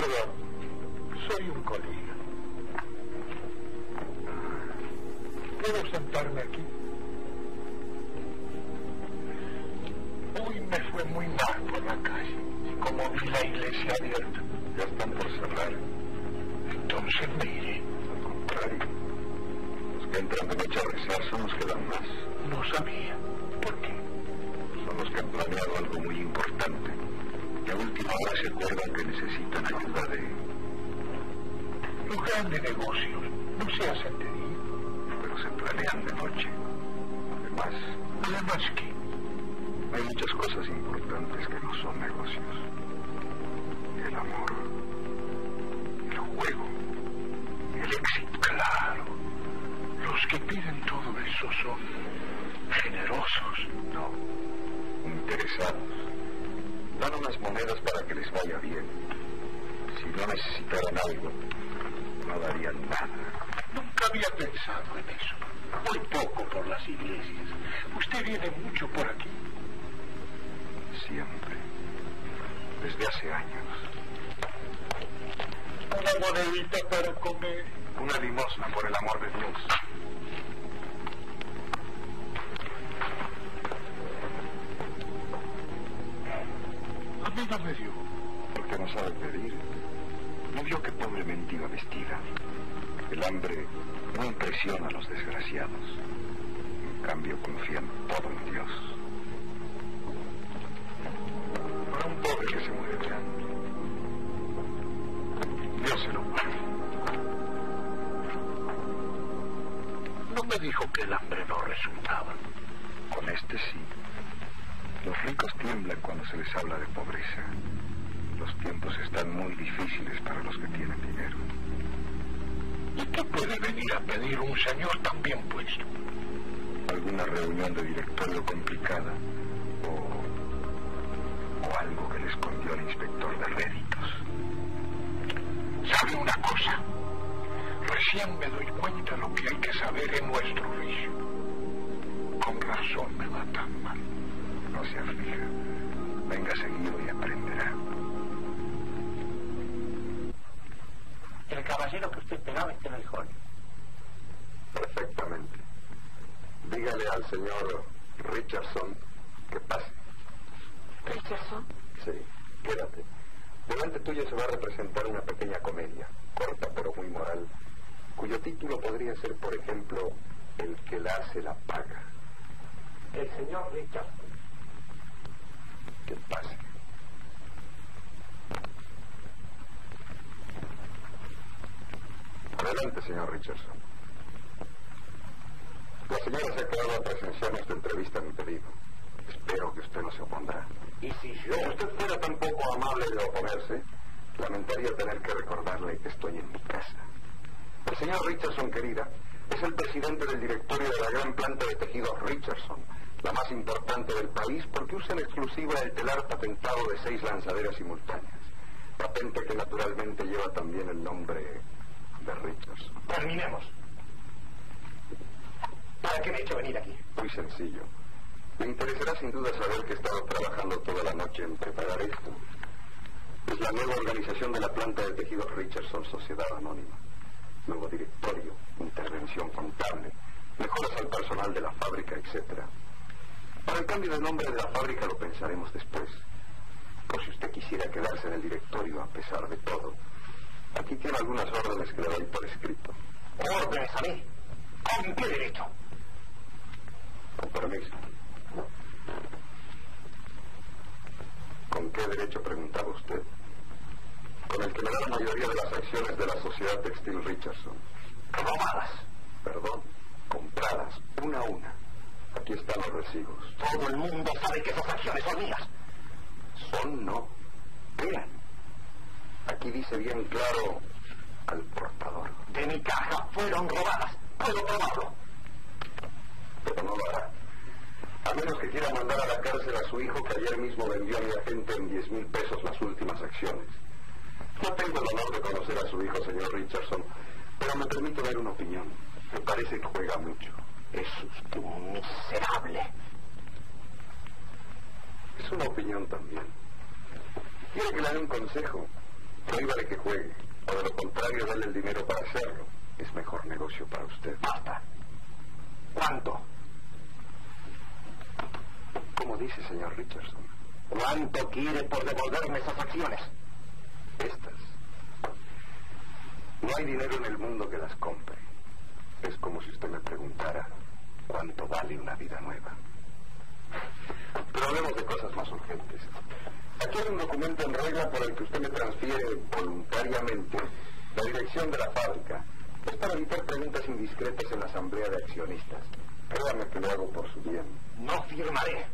recuerdo, soy un colega. ¿Puedo sentarme aquí? Hoy me fue muy mal por la calle. Y como vi la iglesia abierta, ya están por cerrar. Entonces me iré. Al contrario, los que entran de noche son los que dan más. No sabía. ¿Por qué? Son los que han planeado algo muy importante que a última hora se acuerdan que necesitan ayuda de... Los grandes negocios no se hacen de día, pero se planean de noche. Además, además que hay muchas cosas importantes que no son negocios. El amor, el juego, el éxito, claro. Los que piden todo eso son generosos, no, interesados dan unas monedas para que les vaya bien. Si no necesitaran algo, no darían nada. Nunca había pensado en eso. Muy poco por las iglesias. Usted viene mucho por aquí. Siempre. Desde hace años. Una monedita para comer. Una limosna, por el amor de Dios. no me? Porque no sabe pedir. No vio que pobre mendiga vestida. El hambre no impresiona a los desgraciados. En cambio, confían todo en Dios. Para un pobre que se muere de hambre, Dios se lo pague. No me dijo que el hambre no resultaba. Con este sí. Los ricos tiemblan cuando se les habla de pobreza. Los tiempos están muy difíciles para los que tienen dinero. ¿Y qué puede venir a pedir un señor tan bien puesto? Alguna reunión de directorio complicada o, o algo que le escondió al inspector de réditos. ¿Sabe una cosa? Recién me doy cuenta lo que hay que saber en nuestro oficio. Con razón me matan. No se aflija. Venga seguido y aprenderá. El caballero que usted esperaba está en el. Perfectamente. Dígale al señor Richardson que pase. ¿Richardson? Sí, quédate. Delante tuyo se va a representar una pequeña comedia, corta pero muy moral, cuyo título podría ser, por ejemplo, El que la hace la paga. El señor Richardson. Que pase. Adelante, señor Richardson. La señora se ha quedado a presenciar nuestra entrevista a mi pedido. Espero que usted no se opondrá. ¿Y si yo? Si usted fuera tan poco amable de oponerse, lamentaría tener que recordarle que estoy en mi casa. El señor Richardson, querida, es el presidente del directorio de la gran planta de tejidos Richardson, la más importante del país porque usa en exclusiva el telar patentado de seis lanzaderas simultáneas. Patente que naturalmente lleva también el nombre de Richardson. Terminemos. ¿Para qué me he hecho venir aquí? Muy sencillo. Me interesará sin duda saber que he estado trabajando toda la noche en preparar esto. Es la nueva organización de la planta de tejidos Richardson Sociedad Anónima. Nuevo directorio, intervención contable, mejoras al personal de la fábrica, etc. Para el cambio de nombre de la fábrica lo pensaremos después. Por si usted quisiera quedarse en el directorio a pesar de todo, aquí tiene algunas órdenes que le doy por escrito. ¿Órdenes a mí? ¿Con qué derecho? Con permiso. ¿Con qué derecho preguntaba usted? Con el que me da la mayoría de las acciones de la sociedad textil Richardson. Robadas. Perdón, compradas, una a una. Aquí están los recibos. Todo el mundo sabe que esas acciones son mías. Son no. Eran. Aquí dice bien claro al portador. De mi caja fueron robadas. Puedo probarlo. Pero no lo hará. A menos que quiera mandar a la cárcel a su hijo que ayer mismo vendió a mi agente en 10 mil pesos las últimas acciones. No tengo el honor de conocer a su hijo, señor Richardson, pero me permito dar una opinión. Me parece que juega mucho. Es usted un miserable. Es una opinión también. Quiere que le dé un consejo. Prohíbale que juegue. O de lo contrario, dale el dinero para hacerlo. Es mejor negocio para usted. Basta. ¿Cuánto? ¿Cómo dice, señor Richardson? ¿Cuánto quiere por devolverme esas acciones? Estas. No hay dinero en el mundo que las compre. Es como si usted me preguntara cuánto vale una vida nueva. Pero hablemos de cosas más urgentes. Aquí hay un documento en regla por el que usted me transfiere voluntariamente la dirección de la fábrica. Es para evitar preguntas indiscretas en la asamblea de accionistas. Créame que lo hago por su bien. No firmaré.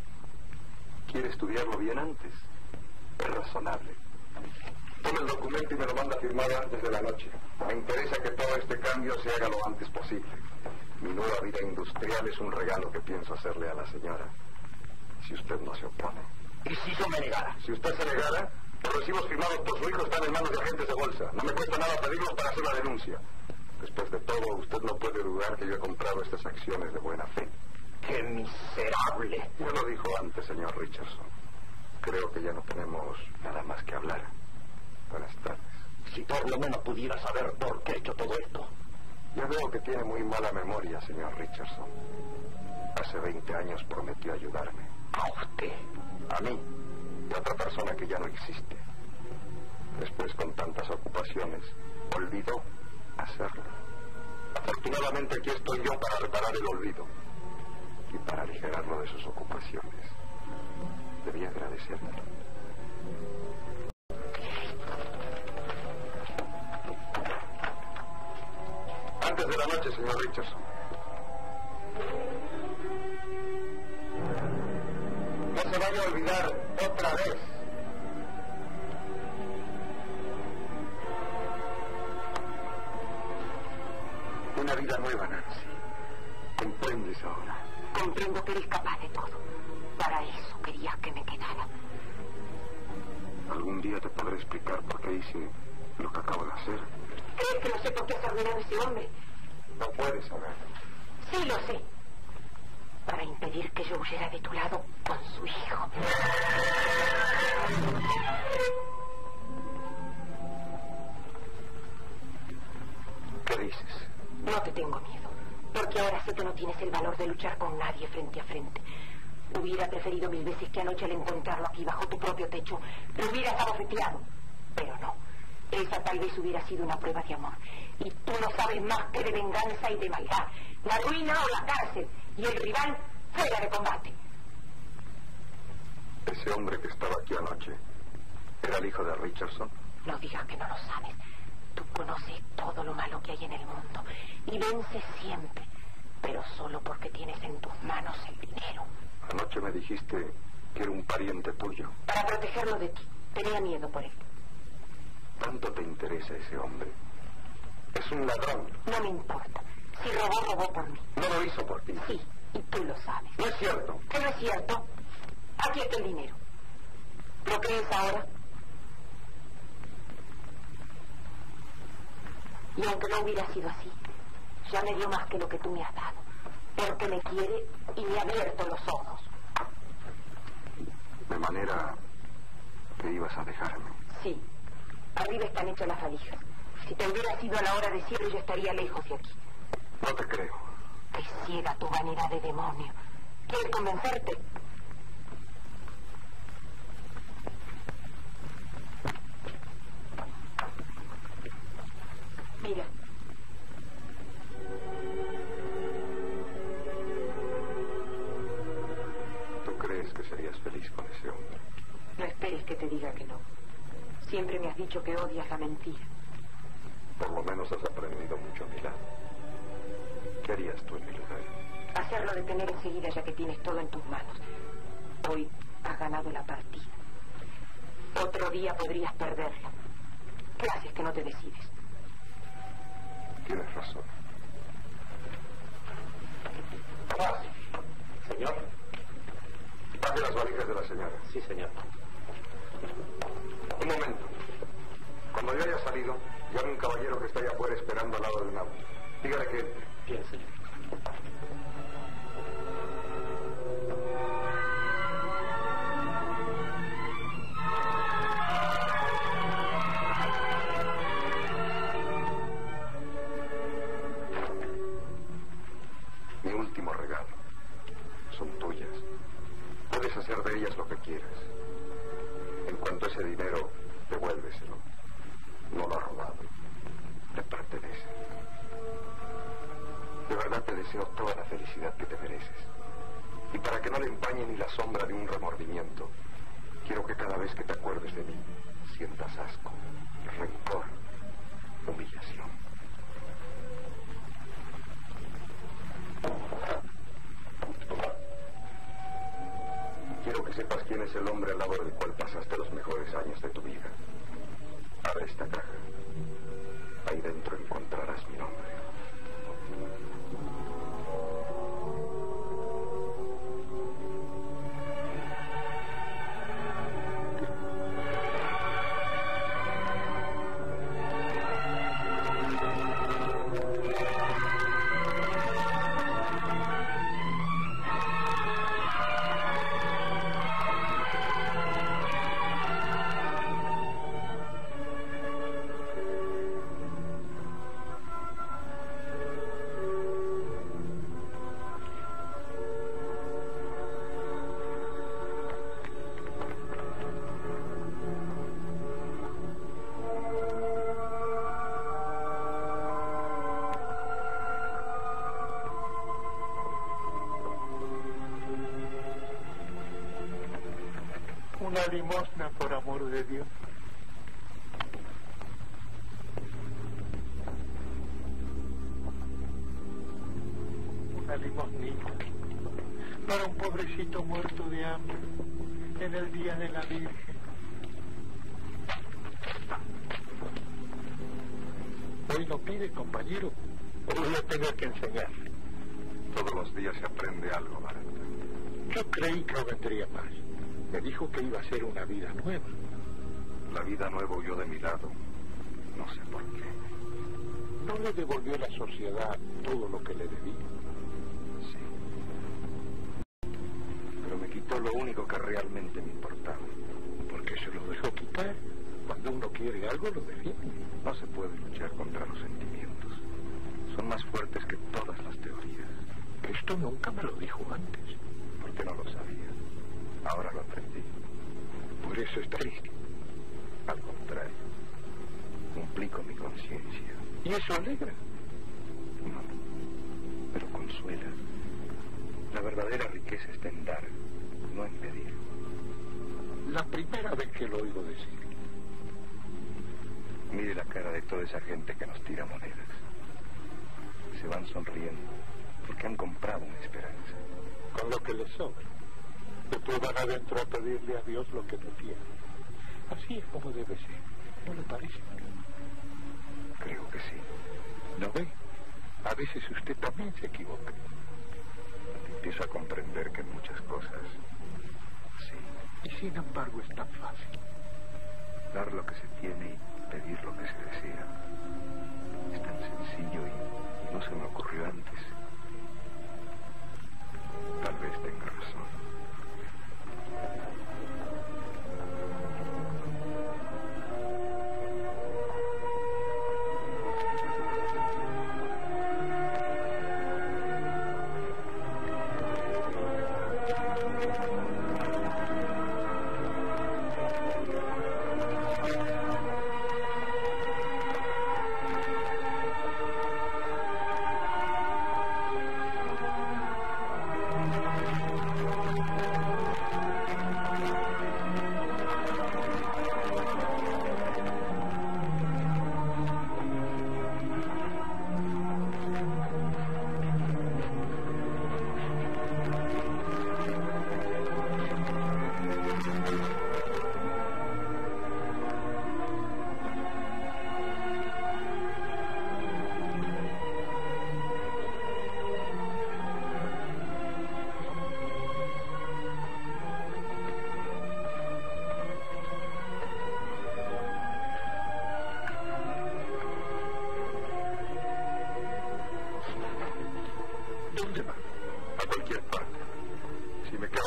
¿Quiere estudiarlo bien antes? Es razonable. Toma el documento y me lo manda firmado antes de la noche. Me interesa que todo este cambio se haga lo antes posible. Mi nueva vida industrial es un regalo que pienso hacerle a la señora. Si usted no se opone. ¿Y si yo me negara? Si usted se negara, los recibos firmados por su hijo están en manos de agentes de bolsa. No me cuesta nada pedirlos para hacer la denuncia. Después de todo, usted no puede dudar que yo he comprado estas acciones de buena fe. ¡Qué miserable! Ya lo dijo antes, señor Richardson. Creo que ya no tenemos nada más que hablar. Buenas tardes. Si por lo menos pudiera saber por qué he hecho todo esto. Ya veo que tiene muy mala memoria, señor Richardson. Hace 20 años prometió ayudarme. ¿A usted? A mí y a otra persona que ya no existe. Después, con tantas ocupaciones, olvidó hacerlo. Afortunadamente aquí estoy yo para reparar el olvido y para aligerarlo de sus ocupaciones. Debía agradecerle. De la noche, señor Richardson. No se vaya a olvidar otra vez. Una vida nueva, Nancy. ¿Comprendes ahora? Comprendo que eres capaz de todo. Para eso querías que me quedara. Algún día te podré explicar por qué hice lo que acabo de hacer. ¿Crees que no sé por qué has arruinado a ese hombre? No puedes saberlo. Sí, lo sé. Para impedir que yo huyera de tu lado con su hijo. ¿Qué dices? No te tengo miedo, porque ahora sé que no tienes el valor de luchar con nadie frente a frente. Hubiera preferido mil veces que anoche al encontrarlo aquí bajo tu propio techo lo hubiera abofeteado. Pero no. Esa tal vez hubiera sido una prueba de amor. Y tú no sabes más que de venganza y de maldad. La ruina o la cárcel. Y el rival fuera de combate. Ese hombre que estaba aquí anoche era el hijo de Richardson. No digas que no lo sabes. Tú conoces todo lo malo que hay en el mundo y vences siempre, pero solo porque tienes en tus manos el dinero. Anoche me dijiste que era un pariente tuyo. Para protegerlo de ti. Tenía miedo por él. ¿Tanto te interesa ese hombre? Es un ladrón. No me importa. Si robó, robó por mí. No lo hizo por ti. Sí, y tú lo sabes. No es cierto. ¿Qué no es cierto? Aquí está el dinero. ¿Lo crees ahora? Y aunque no hubiera sido así, ya me dio más que lo que tú me has dado. Porque me quiere y me ha abierto los ojos. De manera que ibas a dejarme. Sí. Arriba están hechas las valijas. Si te hubiera sido a la hora de cierre, yo estaría lejos de aquí. No te creo. Te ciega tu vanidad de demonio. ¿Quieres convencerte? Mira. ¿Tú crees que serías feliz con ese hombre? No esperes que te diga que no. Siempre me has dicho que odias la mentira. Por lo menos has aprendido mucho a mi lado. ¿Qué harías tú en mi lugar? Hacerlo detener enseguida ya que tienes todo en tus manos. Hoy has ganado la partida. Otro día podrías perderla. ¿Qué haces que no te decides? Tienes razón. Señor. Baje las valijas de la señora. Sí, señor. Salido, llame un caballero que está allá afuera esperando al lado del nabo. Dígale que. Bien, señor. De verdad te deseo toda la felicidad que te mereces. Y para que no le empañe ni la sombra de un remordimiento, quiero que cada vez que te acuerdes de mí, sientas asco, rencor, humillación. Quiero que sepas quién es el hombre al lado del cual pasaste los mejores años de tu vida. Abre esta caja. Ahí dentro encontrarás mi nombre. Una limosna por amor de Dios. Una limosnita para un pobrecito muerto de hambre en el día de la Virgen. Hoy no pide, compañero. Hoy voy a tener que enseñar. Todos los días se aprende algo, Vareta. Yo creí que no vendría más. Me dijo que iba a ser una vida nueva. La vida nueva huyó de mi lado No sé por qué. ¿No le devolvió la sociedad todo lo que le debía? Sí. Pero me quitó lo único que realmente me importaba. ¿Por qué se lo dejó quitar? Cuando uno quiere algo, lo defiende. No se puede luchar contra los sentimientos. Son más fuertes que todas las teorías. Esto nunca me lo dijo antes. Porque no lo sabía. Ahora lo aprendí. Por eso está triste. Al contrario. Cumplí con mi conciencia. ¿Y eso alegra? No. Pero consuela. La verdadera riqueza está en dar, no en pedir. La primera vez que lo oigo decir. Mire la cara de toda esa gente que nos tira monedas. Se van sonriendo porque han comprado una esperanza. Con lo que les sobra. Después van adentro a pedirle a Dios lo que no tienen. Así es como debe ser. ¿No le parece? Creo que sí. ¿No ve? A veces usted también se equivoca. Empiezo a comprender que muchas cosas, sí, Y sin embargo es tan fácil. dar lo que se tiene y pedir lo que se desea. Es tan sencillo y no se me ocurrió antes. Tal vez tenga razón.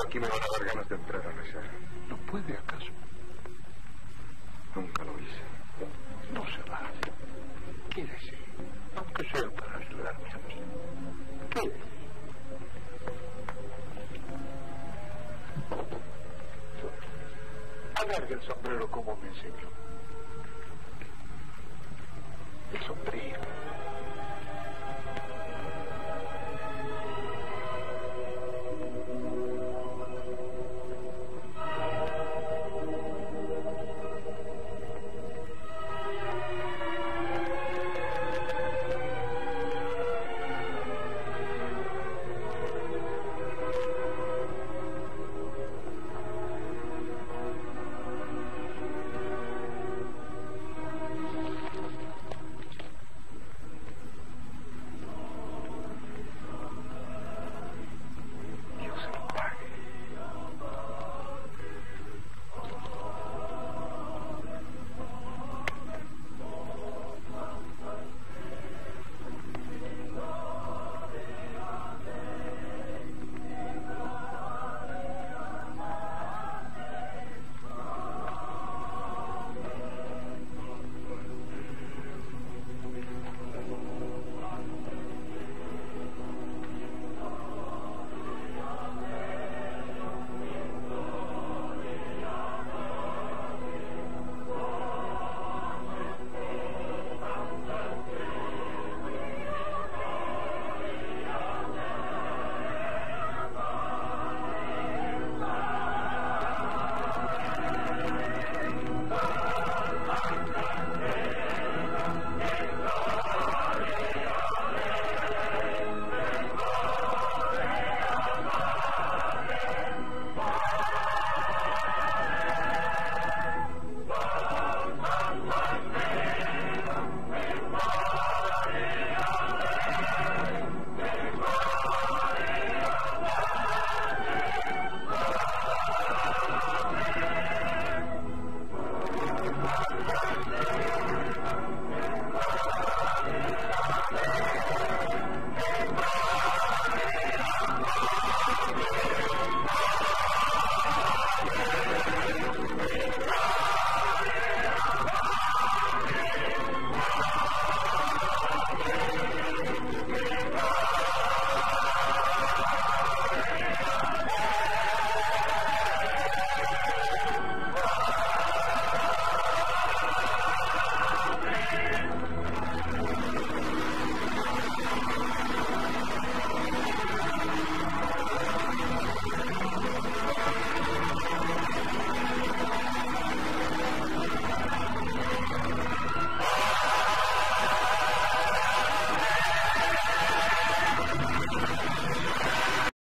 Aquí me van a dar ganas de entrar a rezar. ¿No puede acaso? Nunca lo hice. No se va. Quédese. Aunque sea para ayudarme a mí. Quédese. Alargue el sombrero como me enseñó. El sombrero.